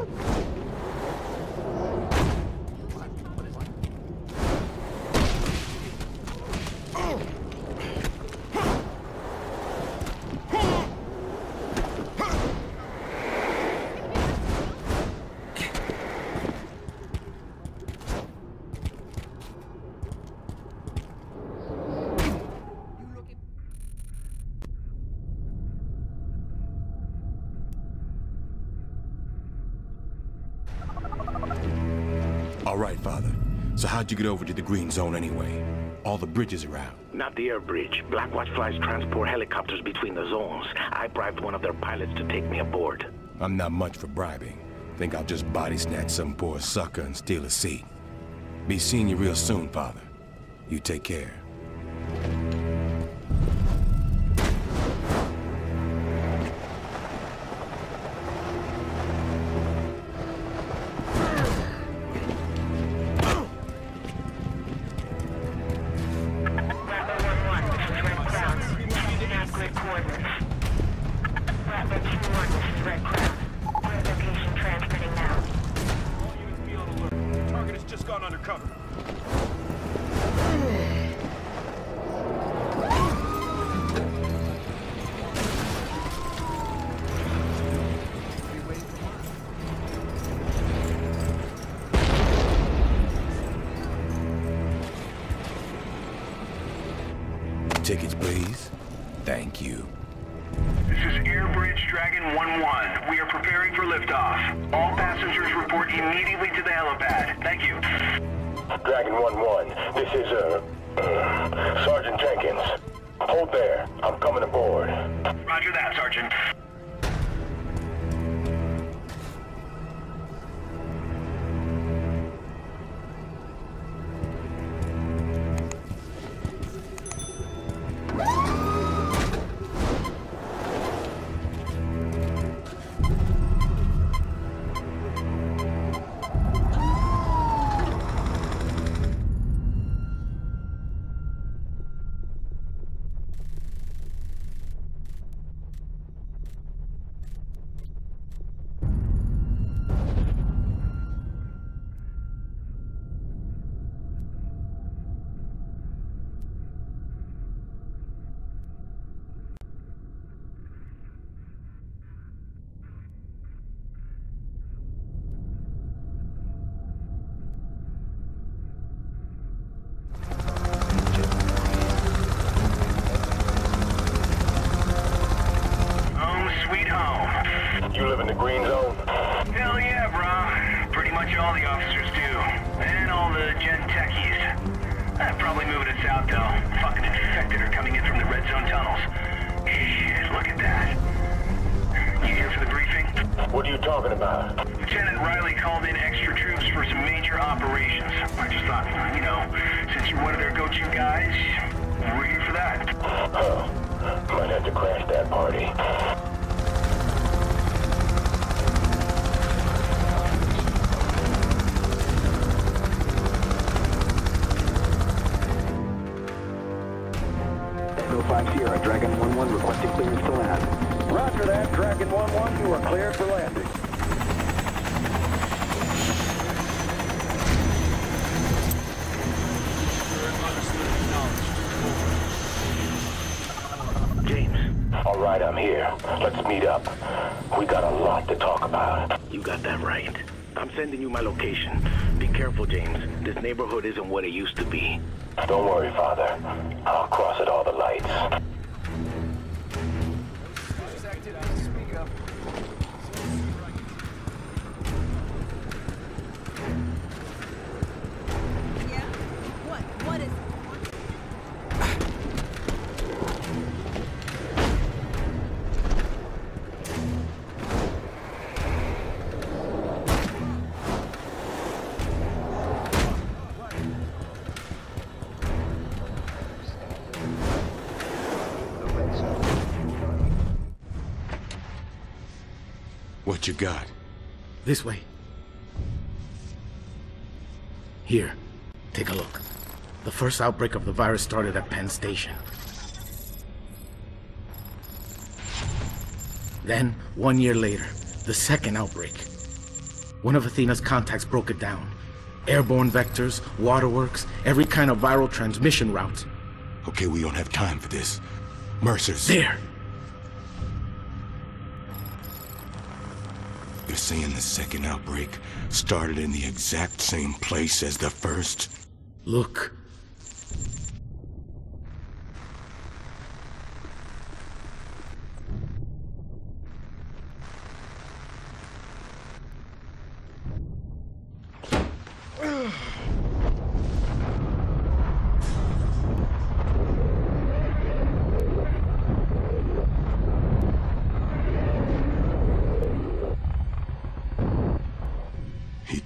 Oh! All right, Father. So how'd you get over to the Green Zone anyway? All the bridges are out. Not the air bridge. Blackwatch flies transport helicopters between the zones. I bribed one of their pilots to take me aboard. I'm not much for bribing. Think I'll just body snatch some poor sucker and steal a seat. Be seeing you real soon, Father. You take care. 1-1, this is, uh, uh, Sergeant Jenkins. Hold there. I'm coming aboard. Roger that, Sergeant. Let's meet up. We got a lot to talk about. you got that right. I'm sending you my location. Be careful, James. This neighborhood isn't what it used to be. Don't worry, Father. I'll cross at all the lights. This way. Here, take a look. The first outbreak of the virus started at Penn Station. Then, one year later, the second outbreak. One of Athena's contacts broke it down. Airborne vectors, waterworks, every kind of viral transmission route. Okay, we don't have time for this. Mercer's... There! Saying the second outbreak started in the exact same place as the first? Look.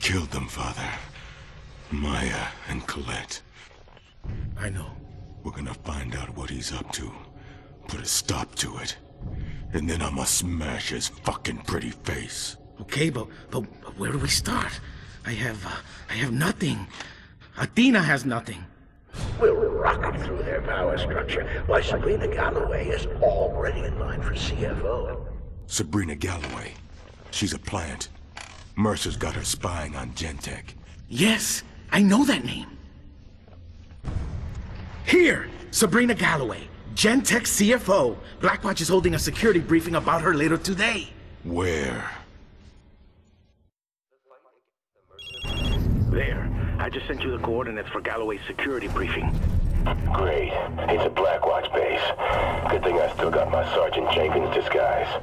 Killed them, Father. Maya and Colette. I know. We're gonna find out what he's up to. Put a stop to it. And then I'ma smash his fucking pretty face. Okay, but, but but where do we start? I have uh, I have nothing. Athena has nothing. We'll rocket through their power structure. Why, Sabrina Galloway is already in line for CFO. Sabrina Galloway. She's a plant. Mercer's got her spying on Gentek. Yes, I know that name. Here, Sabrina Galloway, Gentek CFO. Blackwatch is holding a security briefing about her later today. Where? There. I just sent you the coordinates for Galloway's security briefing. Great. It's a Blackwatch base. Good thing I still got my Sergeant Jenkins disguise.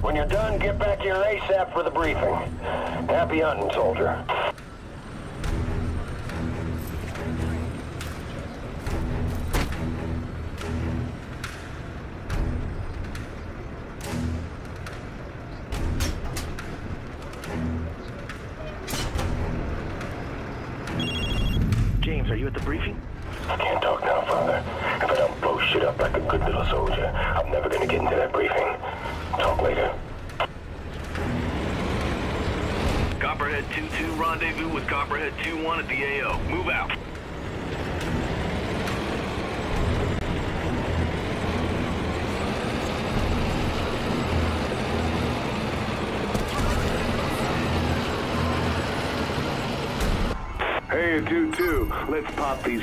When you're done, get back here ASAP for the briefing. Happy hunting, soldier.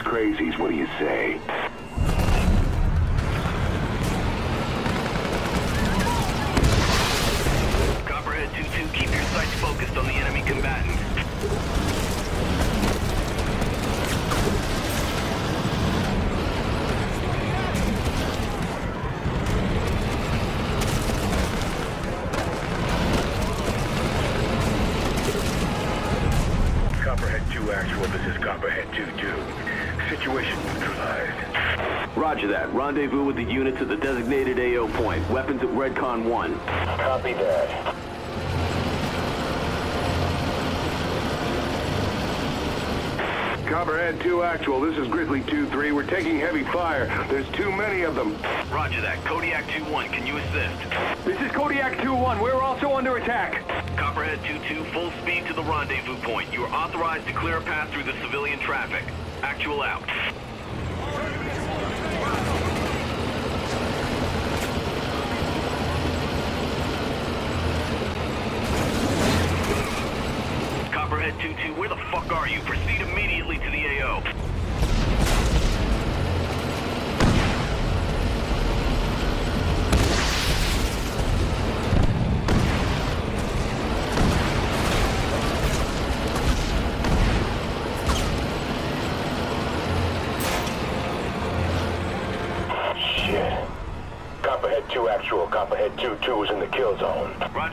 Crazies. What at Redcon 1. Copy that. Copperhead 2 Actual, this is Grizzly 2-3. We're taking heavy fire. There's too many of them. Roger that. Kodiak 2-1, can you assist? This is Kodiak 2-1. We're also under attack. Copperhead 2-2, full speed to the rendezvous point. You are authorized to clear a path through the civilian traffic. Actual out. Copperhead 2-2, where the fuck are you? Proceed immediately to the AO. Shit. Copperhead 2 actual. Copperhead 2-2 is in the kill zone.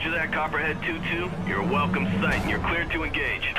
Roger that, Copperhead 2-2. You're a welcome sight, and you're cleared to engage.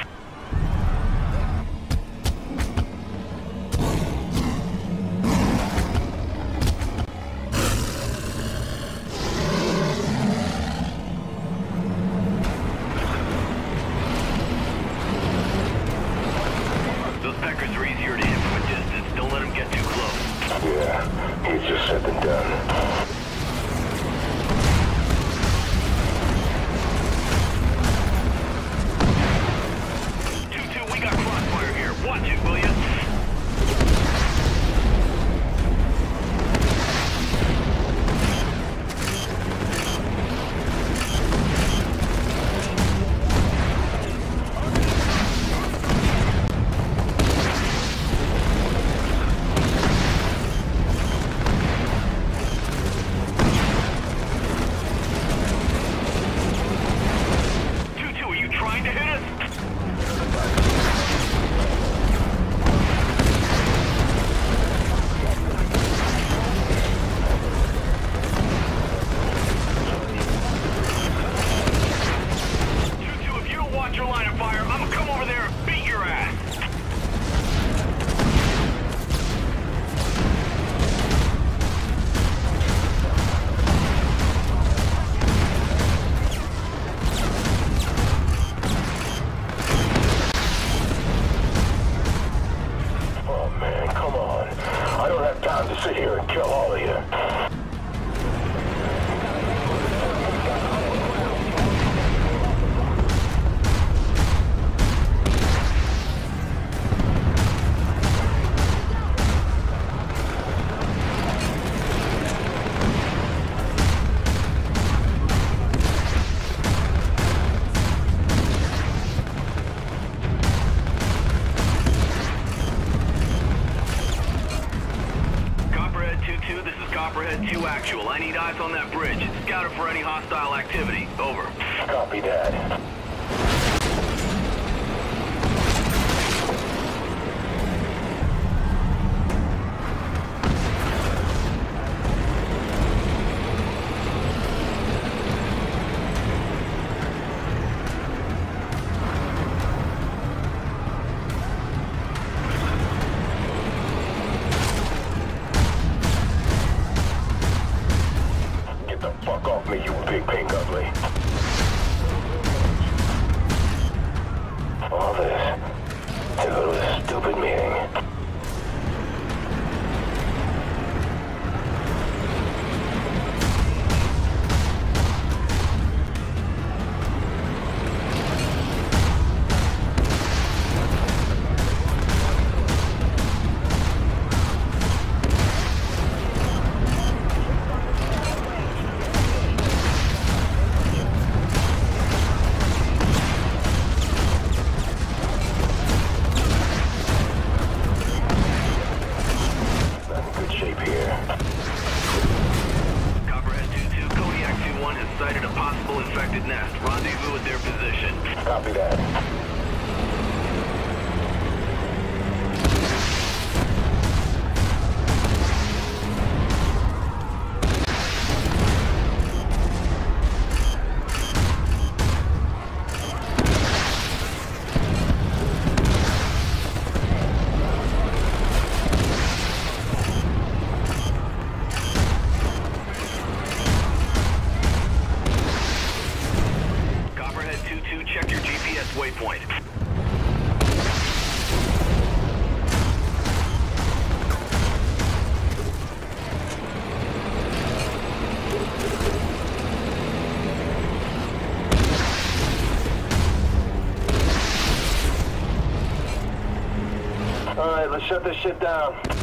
shut this shit down.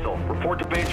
Report to base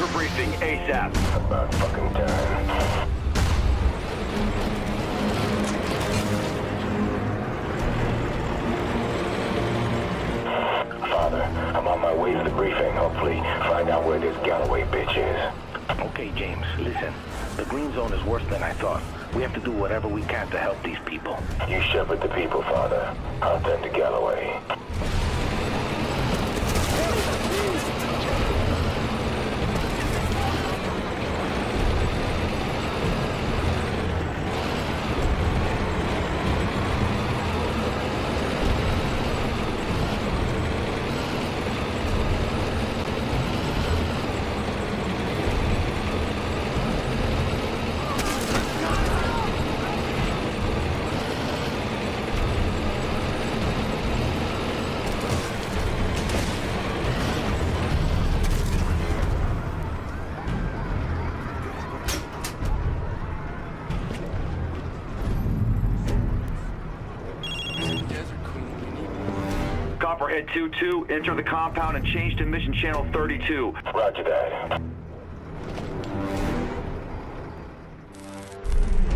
Copperhead 2-2, enter the compound and change to mission channel 32. Roger that.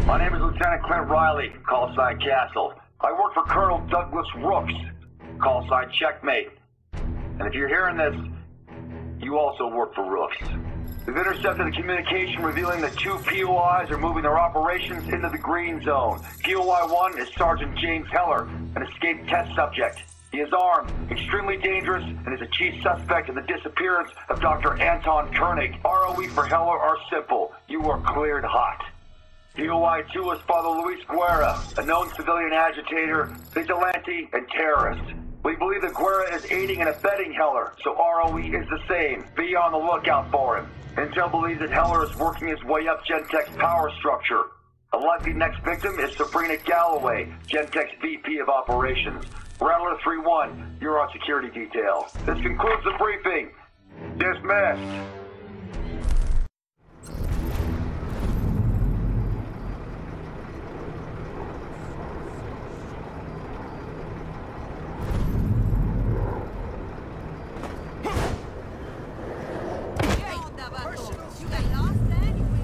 My name is Lieutenant Clint Riley, call sign Castle. I work for Colonel Douglas Rooks, call sign Checkmate. And if you're hearing this, you also work for Rooks. We've intercepted a communication revealing that two POIs are moving their operations into the green zone. POI 1 is Sergeant James Heller, an escaped test subject. He is armed, extremely dangerous, and is a chief suspect in the disappearance of Dr. Anton Koenig. ROE for Heller are simple. You are cleared hot. POI 2 is Father Luis Guerra, a known civilian agitator, vigilante, and terrorist. We believe that Guerra is aiding and abetting Heller, so ROE is the same. Be on the lookout for him. Intel believes that Heller is working his way up Gentek's power structure. The likely next victim is Sabrina Galloway, Gentek's VP of Operations. Rattler 3-1, you're on security detail. This concludes the briefing. Dismissed. You got lost anyway.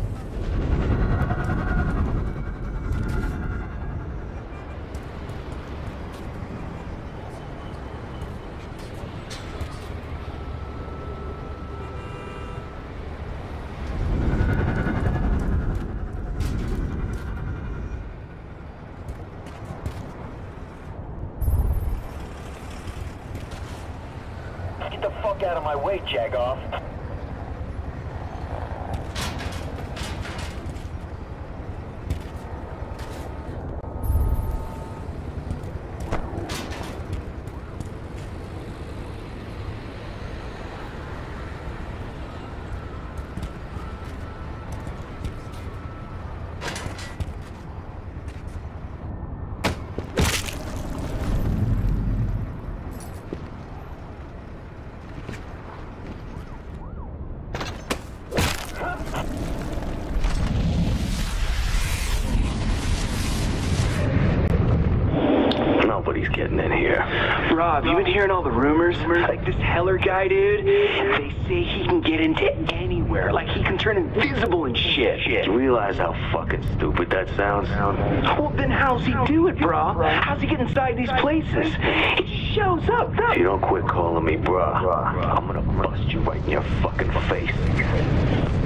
Get the way, Jagoff. Nobody's getting in here. Rob, you been hearing all the rumors? Like this Heller guy, dude? They say he can get into anywhere. Like he can turn invisible and shit. Do you realize how fucking stupid that sounds? Well, then how's he do it, brah? How's he get inside these places? He shows up. If you don't quit calling me bruh, I'm gonna bust you right in your fucking face.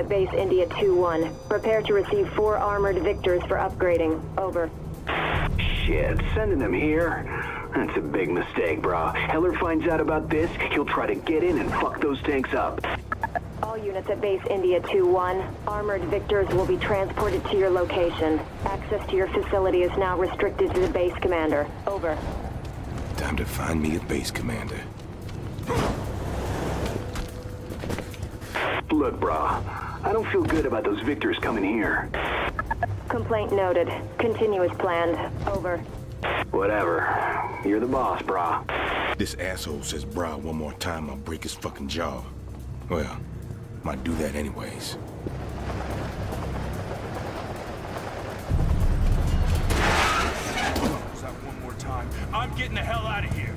At base India 2-1. Prepare to receive four armored Victors for upgrading. Over. Shit, sending them here? That's a big mistake, brah. Heller finds out about this, he'll try to get in and fuck those tanks up. All units at base India 2-1. Armored Victors will be transported to your location. Access to your facility is now restricted to the base commander. Over. Time to find me a base commander. Look, brah, I don't feel good about those victors coming here. Complaint noted. Continue as planned. Over. Whatever. You're the boss, brah. This asshole says bra one more time, I'll break his fucking jaw. Well, might do that anyways. Is that one more time? I'm getting the hell out of here!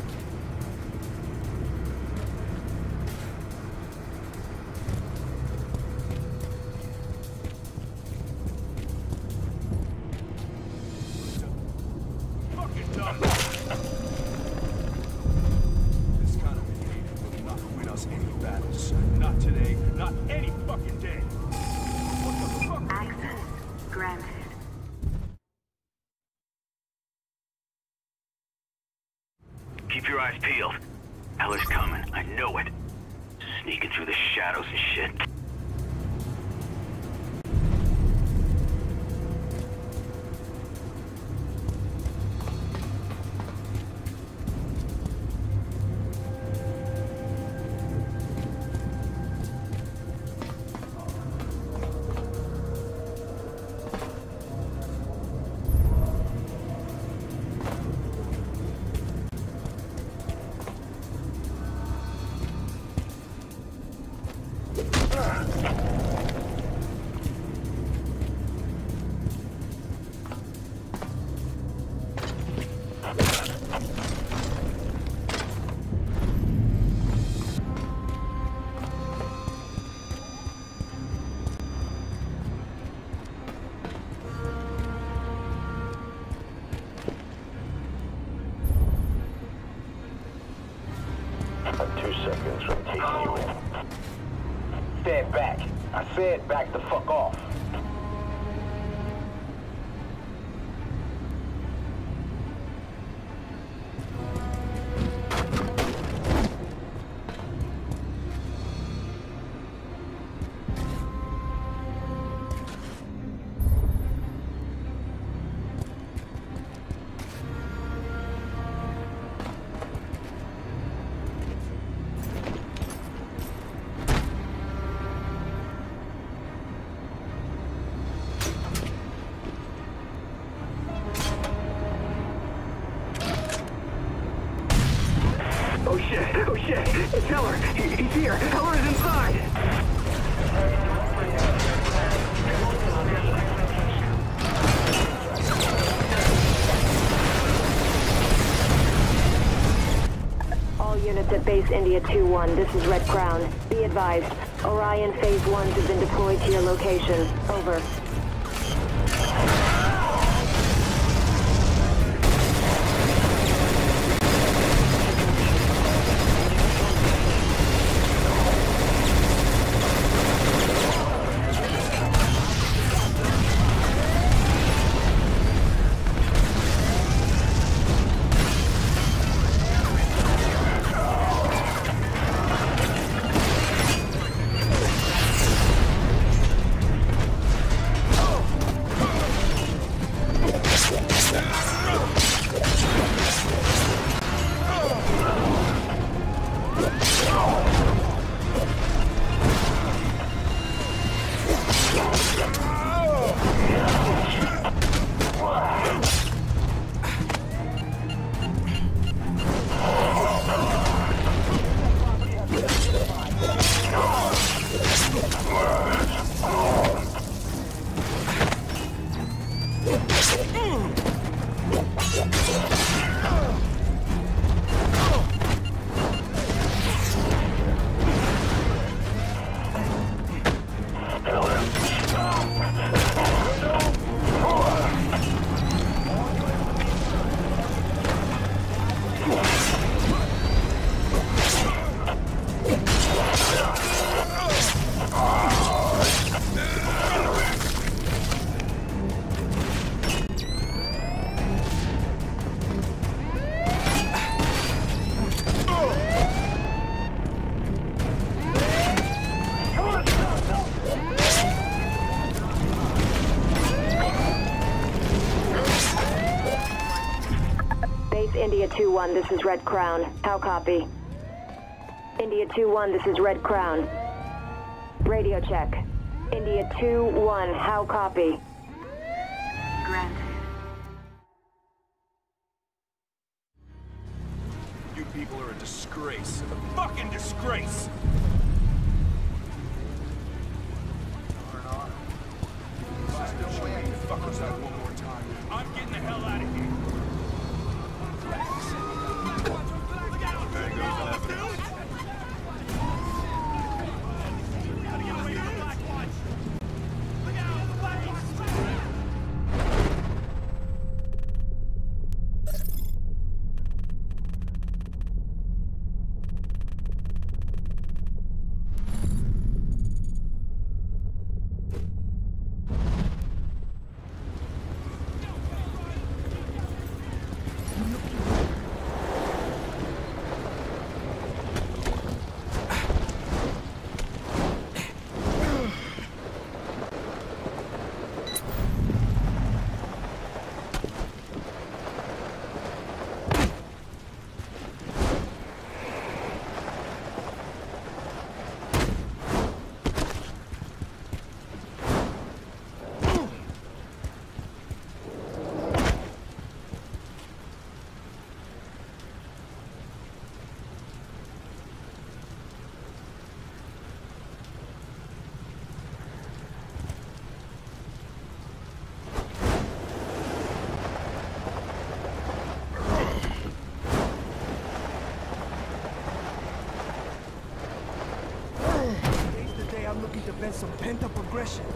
Keep your India 2-1. This is Red Crown. Be advised. Orion Phase 1s have been deployed to your location. Over. 2-1, this is Red Crown. How copy? India 2-1, this is Red Crown. Radio check. India 2-1, how copy? Aggression.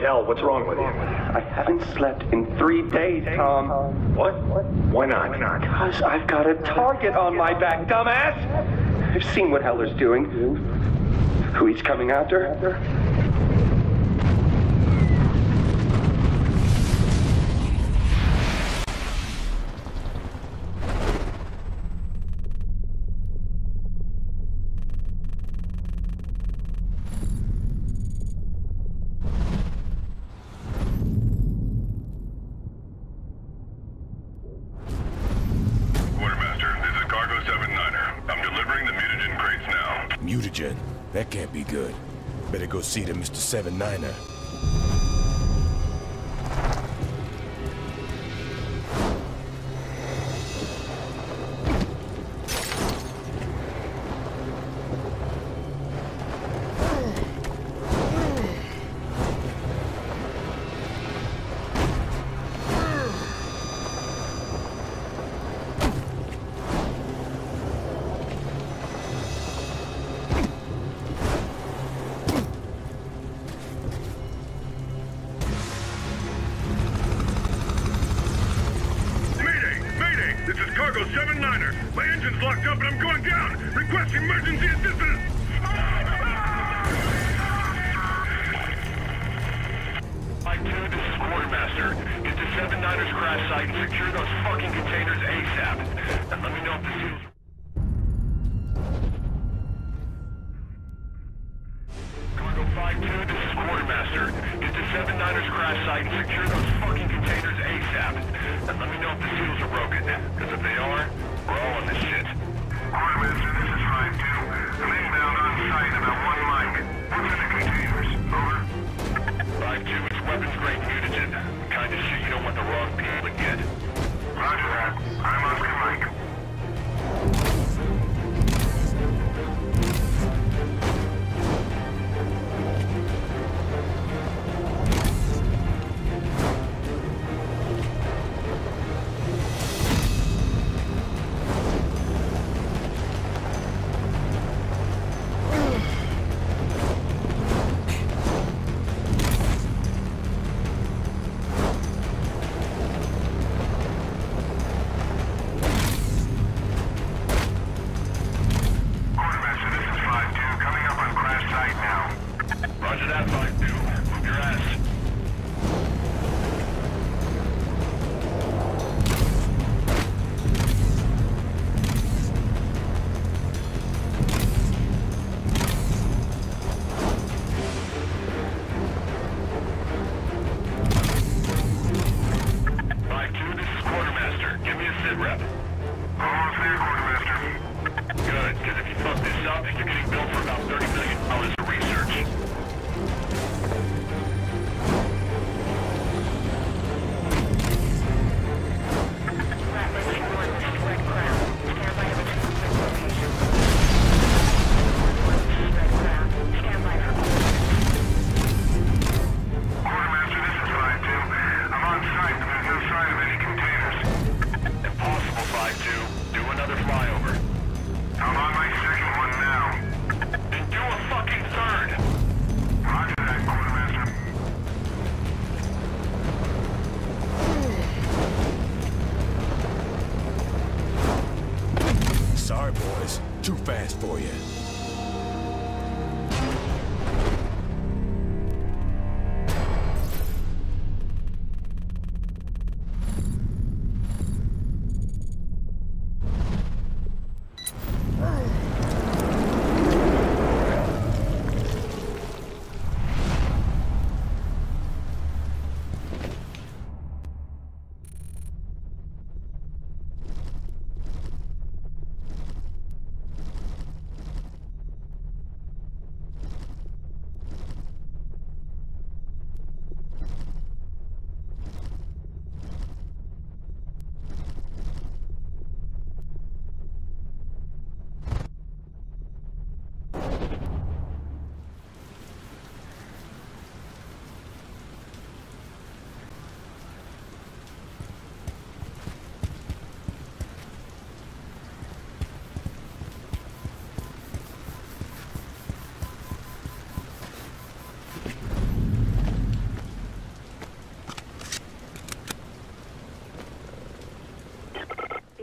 Hell. What's wrong with you? I haven't slept in three days, Tom. What? Why not? Because I've got a target on my back, dumbass! I've seen what Heller's doing. Who he's coming after. Quartermaster, this is Cargo 79er. I'm delivering the mutagen crates now. Mutagen? That can't be good. Better go see the Mr. 79er.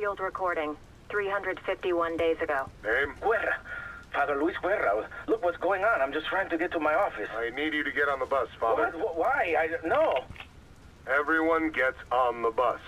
field recording 351 days ago. Name? Guerra. Father Luis Guerra. Look what's going on. I'm just trying to get to my office. I need you to get on the bus, Father. What? Why? I... No. Everyone gets on the bus.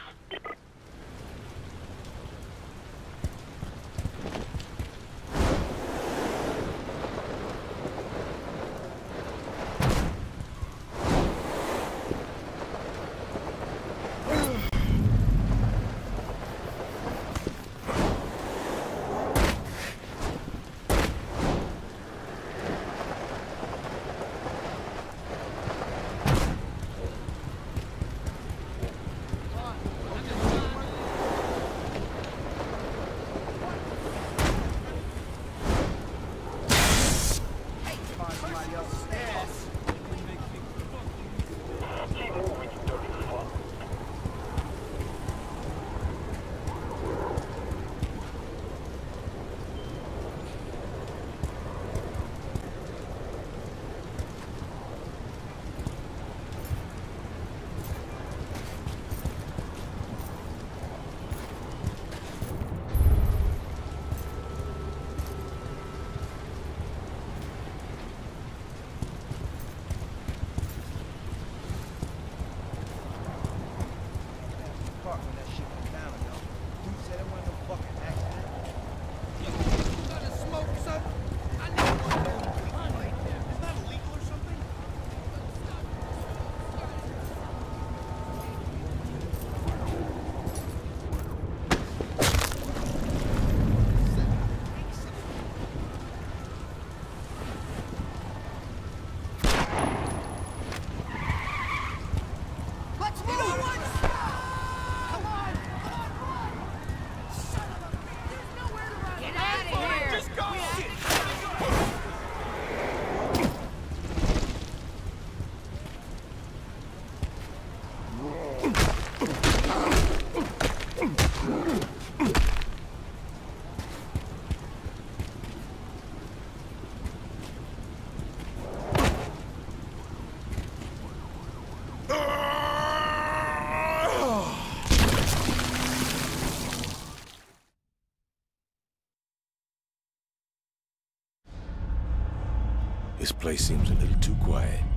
This place seems a little too quiet.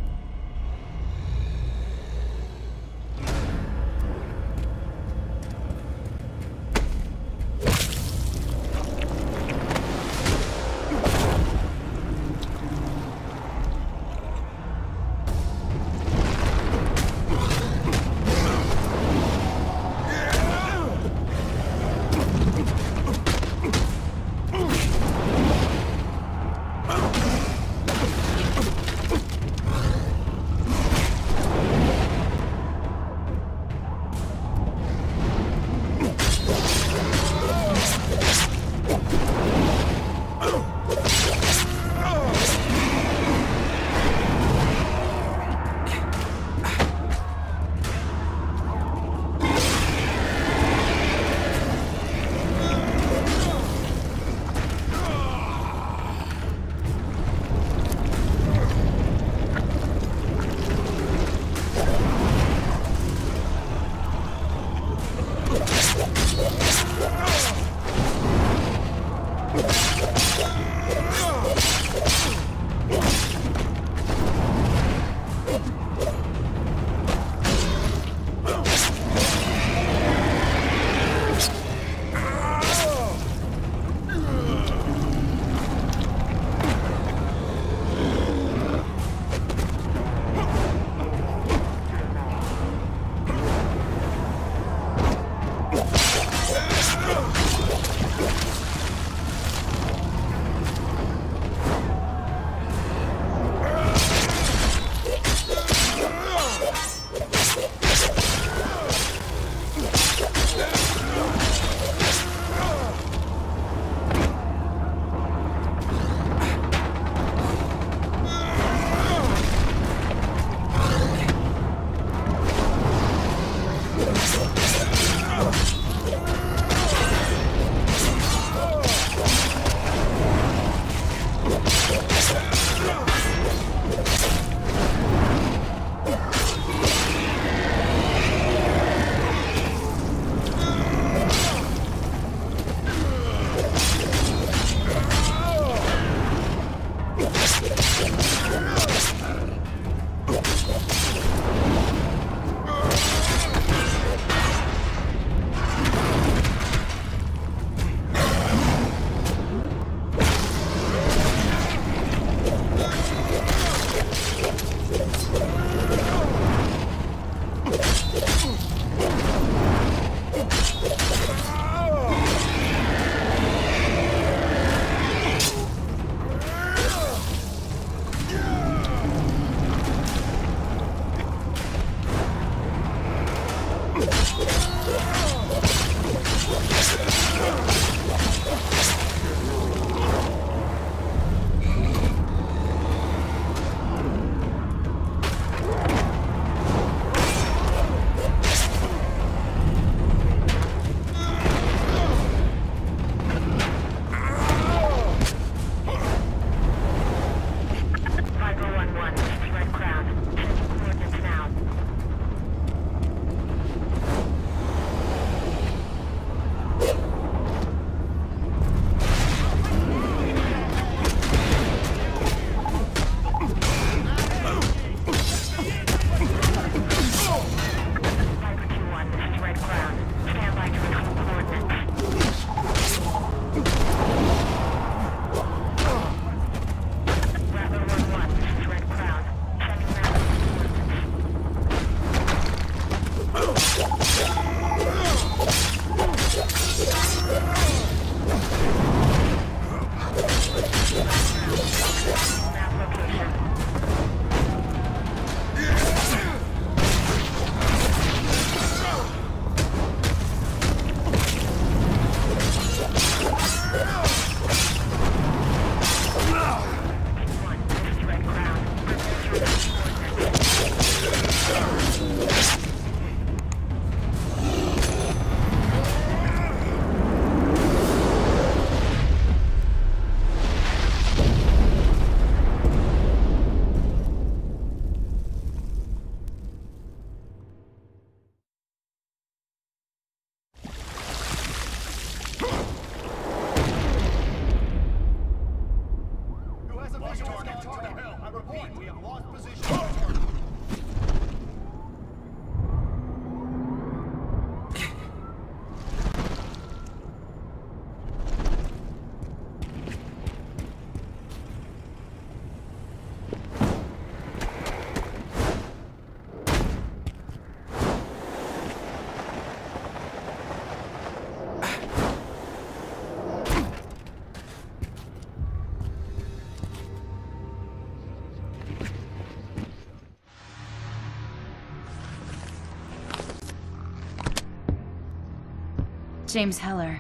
James Heller,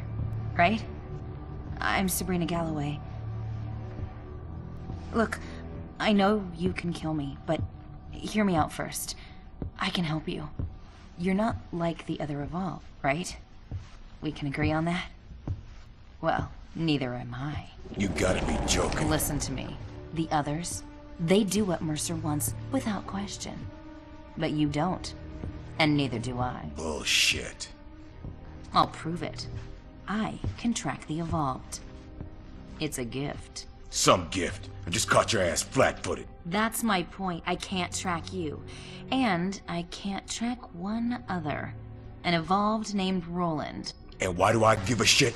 right? I'm Sabrina Galloway. Look, I know you can kill me, but hear me out first. I can help you. You're not like the other Evolve, right? We can agree on that? Well, neither am I. You gotta be joking. Listen to me. The others, they do what Mercer wants without question. But you don't. And neither do I. Bullshit. I'll prove it. I can track the Evolved. It's a gift. Some gift. I just caught your ass flat-footed. That's my point. I can't track you. And I can't track one other. An Evolved named Roland. And why do I give a shit?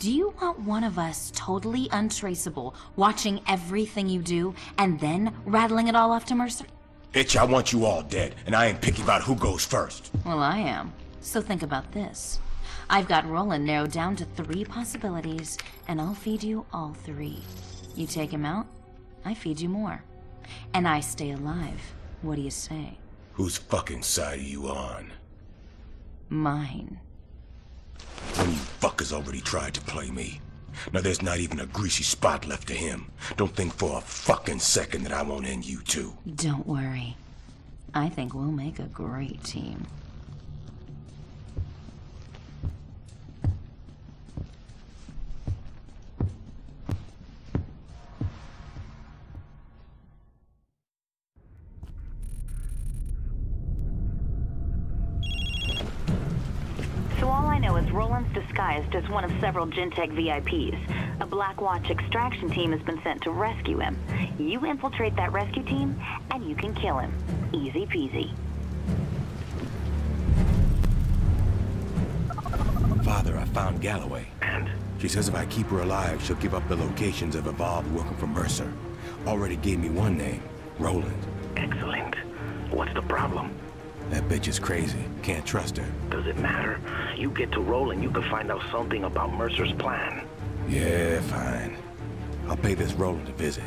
Do you want one of us totally untraceable, watching everything you do, and then rattling it all off to Mercer? Bitch, I want you all dead, and I ain't picky about who goes first. Well, I am. So think about this. I've got Roland narrowed down to three possibilities, and I'll feed you all three. You take him out, I feed you more. And I stay alive. What do you say? Whose fucking side are you on? Mine. One of you fuckers already tried to play me. Now there's not even a greasy spot left to him. Don't think for a fucking second that I won't end you too. Don't worry. I think we'll make a great team. One of several Gentek VIPs. A Blackwatch extraction team has been sent to rescue him. You infiltrate that rescue team, and you can kill him. Easy peasy. Father, I found Galloway. And? She says if I keep her alive, she'll give up the locations of Evolved working for Mercer. Already gave me one name, Roland. Excellent. What's the problem? That bitch is crazy. Can't trust her. Does it matter? You get to Roland, you can find out something about Mercer's plan. Yeah, fine. I'll pay this Roland a visit.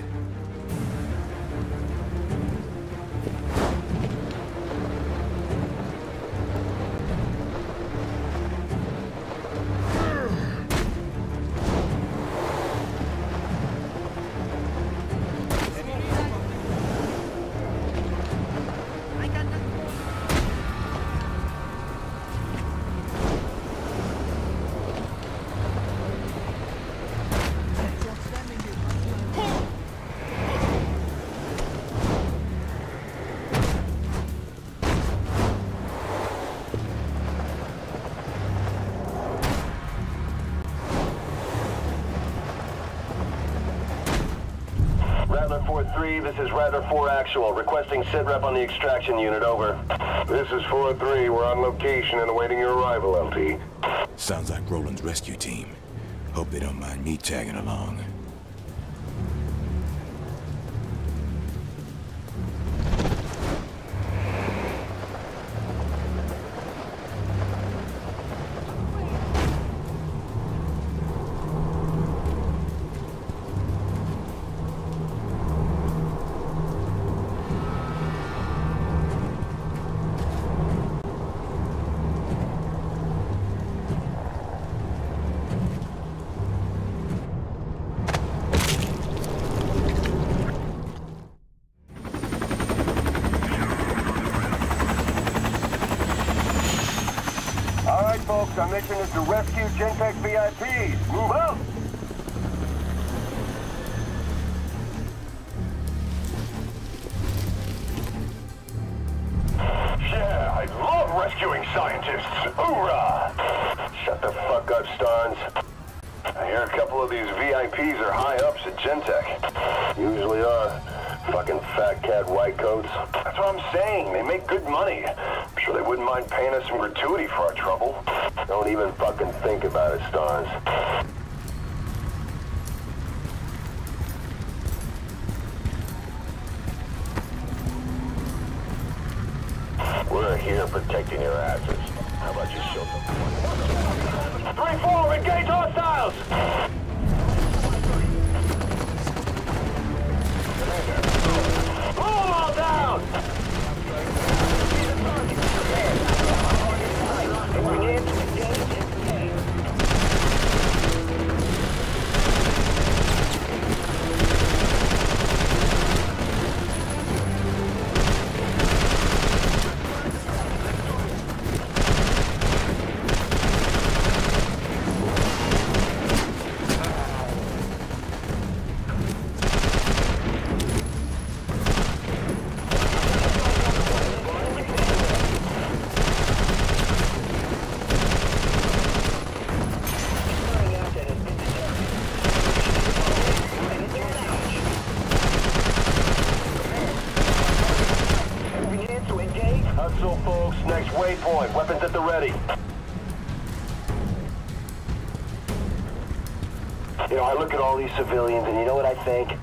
Rattler 4-3, this is Rattler 4 Actual, requesting sit rep on the extraction unit, over. This is 4-3. We're on location and awaiting your arrival, LT. Sounds like Roland's rescue team. Hope they don't mind me tagging along. civilians. And you know what I think?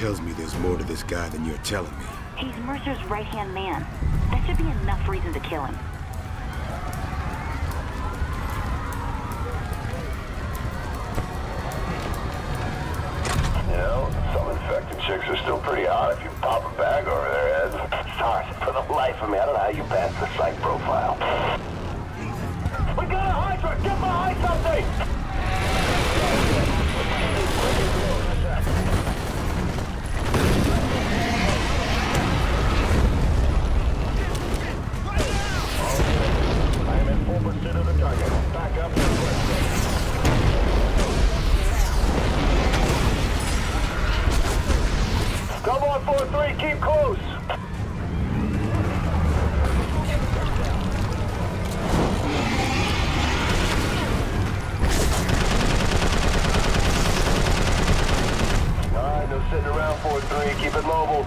tells me there's more to this guy than you're telling me. He's Mercer's right-hand man. That should be enough reason to kill him. sitting around 4-3. Keep it mobile.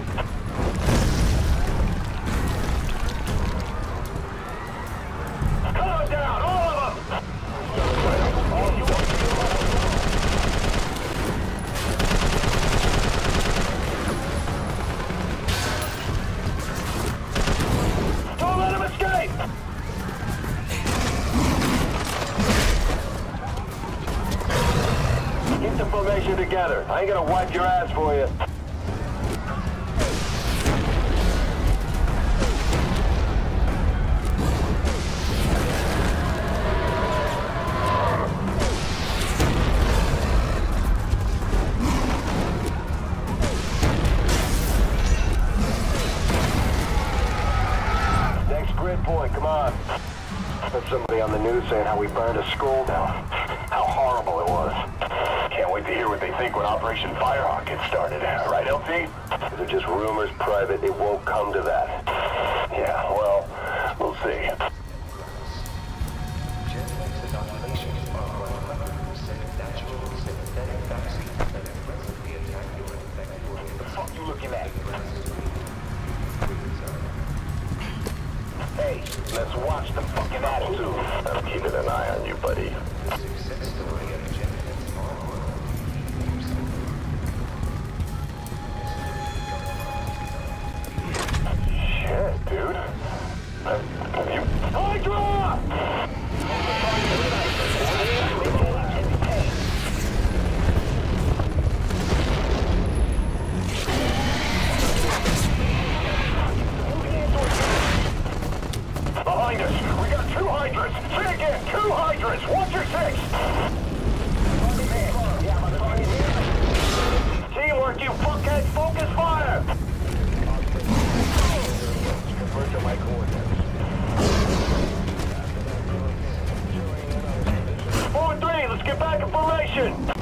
destroy coverage. Teamwork, you fuckhead. Focus fire. Four three. Let's get back in formation.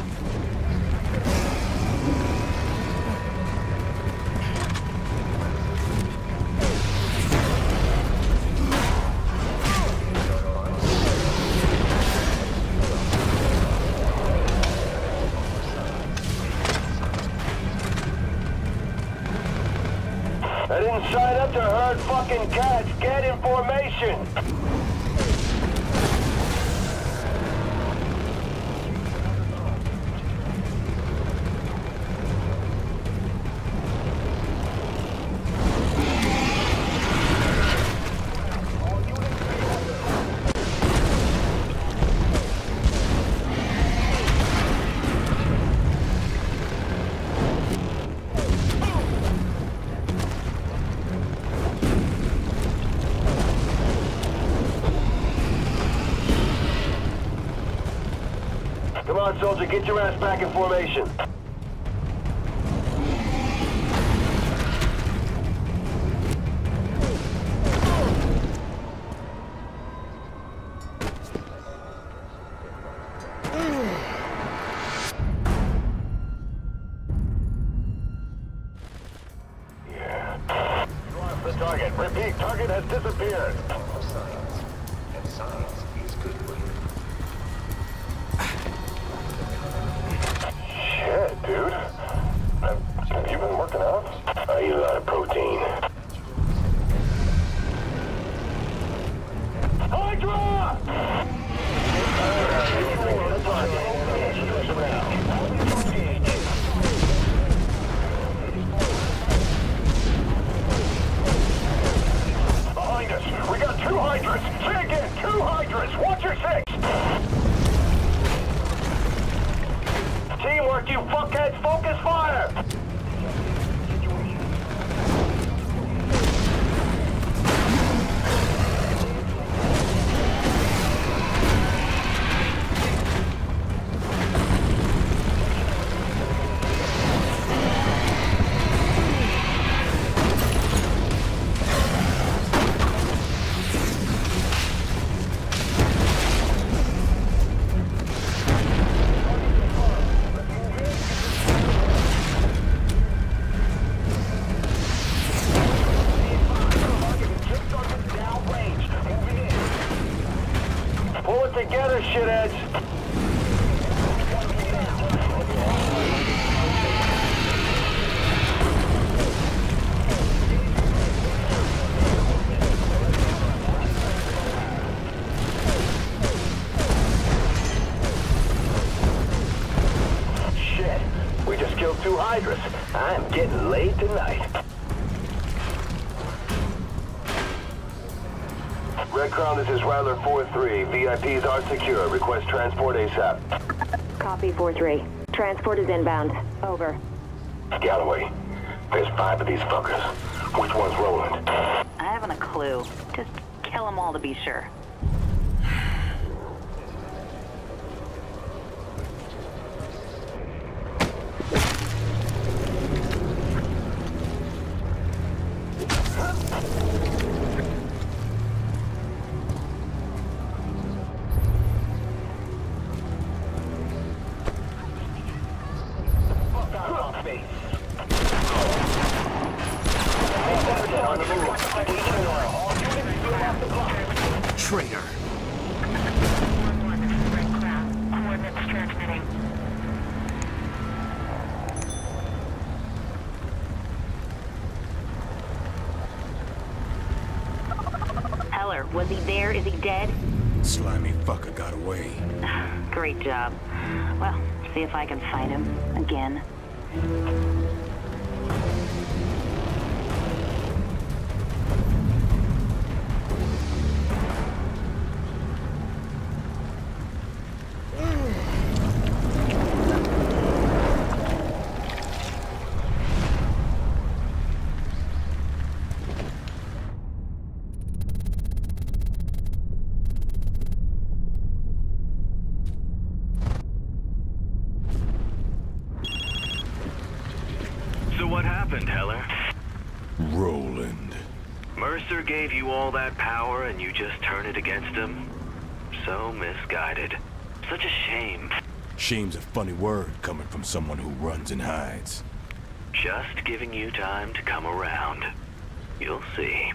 Soldier, get your ass back in formation. 4-3. VIPs are secure. Request transport ASAP. Copy 4-3. Transport is inbound. Over. Galloway, there's five of these fuckers. Which one's Roland? I haven't a clue. Just kill them all to be sure. Great job. Well, see if I can find him again. Shame's a funny word coming from someone who runs and hides. Just giving you time to come around. You'll see.